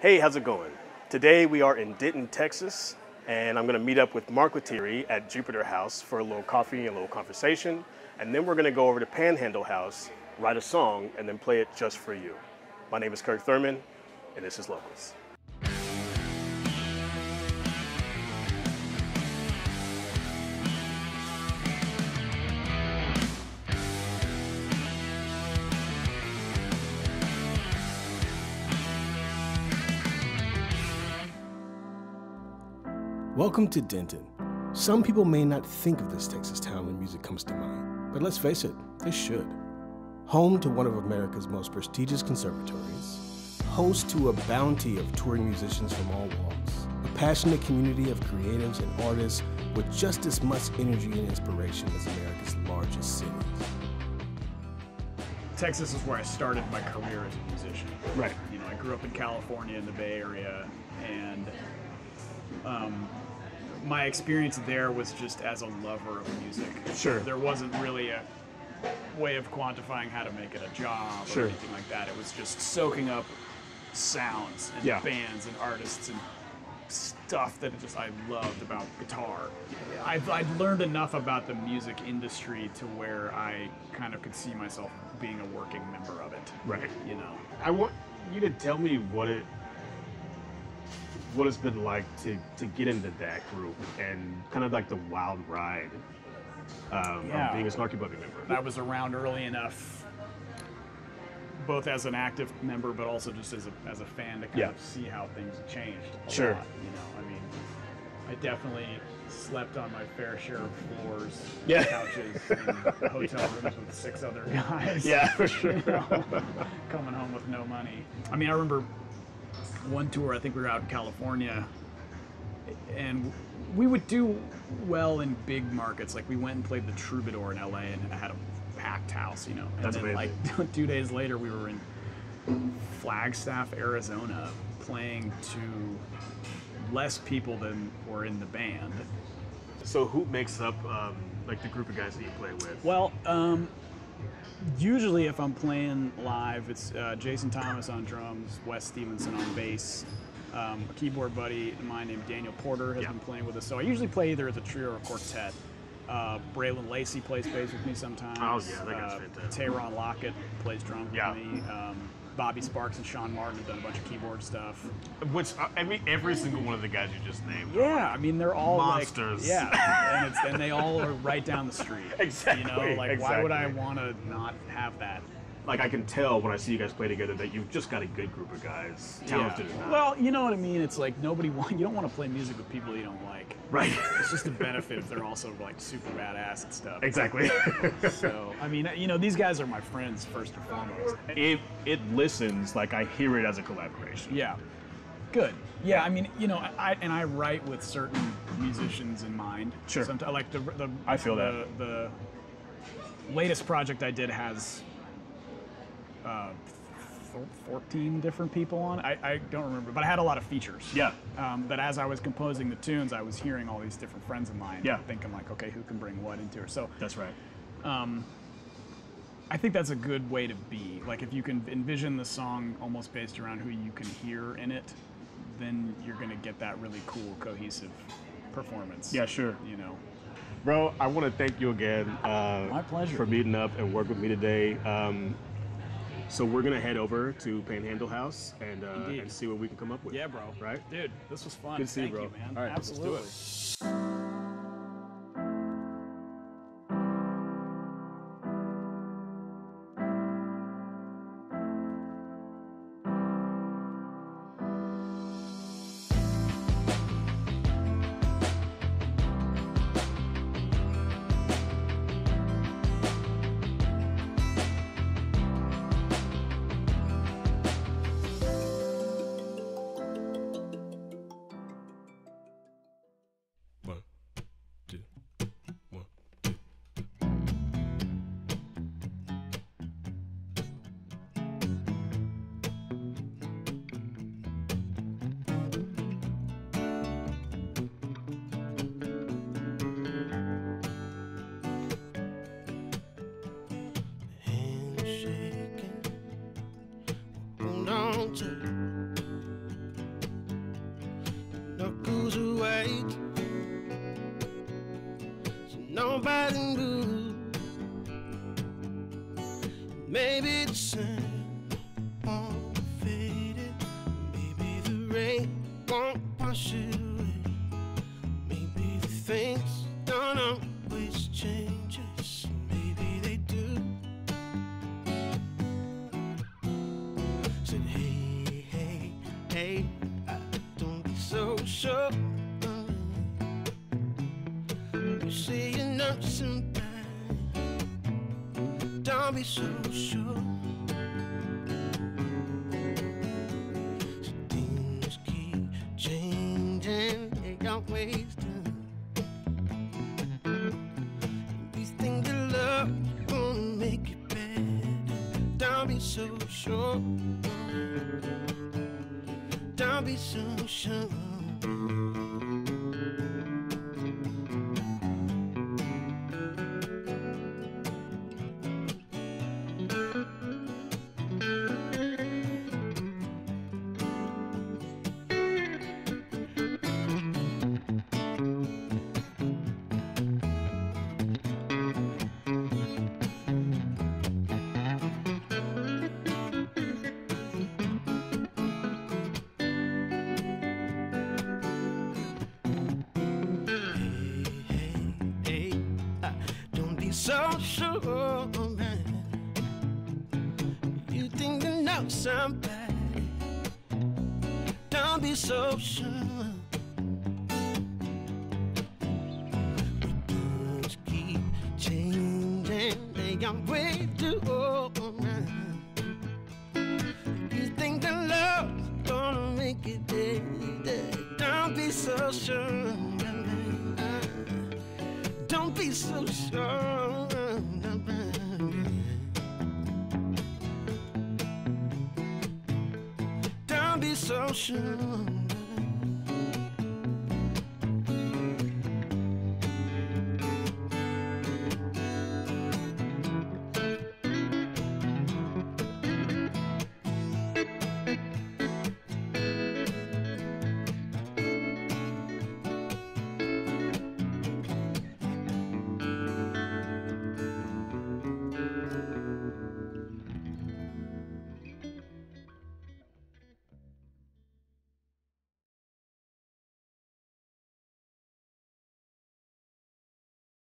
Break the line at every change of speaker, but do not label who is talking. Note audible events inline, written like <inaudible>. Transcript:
Hey, how's it going? Today we are in Denton, Texas, and I'm going to meet up with Mark Lettieri at Jupiter House for a little coffee and a little conversation, and then we're going to go over to Panhandle House, write a song, and then play it just for you. My name is Kirk Thurman, and this is Locals. Welcome to Denton. Some people may not think of this Texas town when music comes to mind, but let's face it, they should. Home to one of America's most prestigious conservatories, host to a bounty of touring musicians from all walks, a passionate community of creatives and artists with just as much energy and inspiration as America's largest cities.
Texas is where I started my career as a musician.
Right.
You know, I grew up in California in the Bay Area, and um, my experience there was just as a lover of music.
Sure.
There wasn't really a way of quantifying how to make it a job
Sure.
or anything like that. It was just soaking up sounds and
Yeah.
bands and artists and stuff that just I loved about guitar. I've, I'd learned enough about the music industry to where I kind of could see myself being a working member of it.
Right.
You know.
I want you to tell me what it what it's been like to to get into that group and kind of like the wild ride um,
Yeah.
of being a Snarky Puppy member.
I was around early enough, both as an active member, but also just as a, as a fan to kind
Yeah.
of see how things have changed. A
Sure.
Lot, you know, I mean, I definitely slept on my fair share of floors,
Yeah. <laughs>
couches, and hotel rooms with six other guys.
Yeah, for <laughs> sure.
you know, coming home with no money. I mean, I remember one tour. I think we were out in California, and we would do well in big markets. Like we went and played the Troubadour in LA, and I had a packed house. You know, and
That's
then
amazing.
like <laughs> two days later, we were in Flagstaff, Arizona, playing to less people than were in the band.
So who makes up um, like the group of guys that you play with?
Well, um, usually if I'm playing live, it's uh, Jason Thomas on drums, Wes Stevenson on bass. Um, a keyboard buddy of mine named Daniel Porter has
Yeah.
been playing with us. So I usually play either as a trio or a quartet. Uh, Braylon Lacy plays bass with me sometimes.
Oh, yeah, that guy's
uh,
fantastic.
Taron Lockett plays drums
Yeah.
with me. Um, Bobby Sparks and Shaun Martin have done a bunch of keyboard stuff.
Which uh, I mean, every single one of the guys you just named.
Yeah, I mean they're all
Monsters.
Like, yeah, <laughs> and, it's, and they all are right down the street.
Exactly,
You know, like why would I want to not have that?
Like I can tell when I see you guys play together that you've just got a good group of guys, talented
Yeah.
enough.
Well, you know what I mean. It's like nobody want. You don't want to play music with people you don't like.
right.
It's just a <laughs> benefit if they're also like super badass and stuff.
exactly.
So I mean, you know, these guys are my friends first and foremost.
it it listens like I hear it as a collaboration.
Yeah. Good. Yeah, I mean, you know, I and I write with certain musicians in mind.
Sure.
Sometimes, like the the
I feel
the, the latest project I did has uh, 14 different people on. I, I don't remember, but I had a lot of features.
Yeah.
Um, that as I was composing the tunes, I was hearing all these different friends of mine.
Yeah.
Thinking like, okay, who can bring what into it? So
That's right.
I think that's a good way to be. Like if you can envision the song almost based around who you can hear in it, then you're gonna get that really cool, cohesive performance.
Yeah, sure.
You know.
Bro, I want to thank you again. Uh,
My pleasure.
For meeting up and work with me today. Um, so we're gonna head over to Panhandle House and uh,
Indeed.
and see what we can come up with.
Yeah, bro.
Right.
Dude, this was fun.
Good to see you, bro.
man.
All right, let's do
Absolutely.
Handshaking. Hold on to Love goes away. So nobody moves. Maybe the sun won't fade it. Maybe the rain won't wash it hey, I don't be so sure. You say you know somebody, don't be so sure. So things keep changing, they always do. These things of love gonna make it better. Don't be so sure. Don't be so sure. Be so sure, man. You think you know somebody, don't be so sure. Things keep changing, they always do, man. You think that love's gonna make it better? Don't be so sure. Don't be so sure. Sure.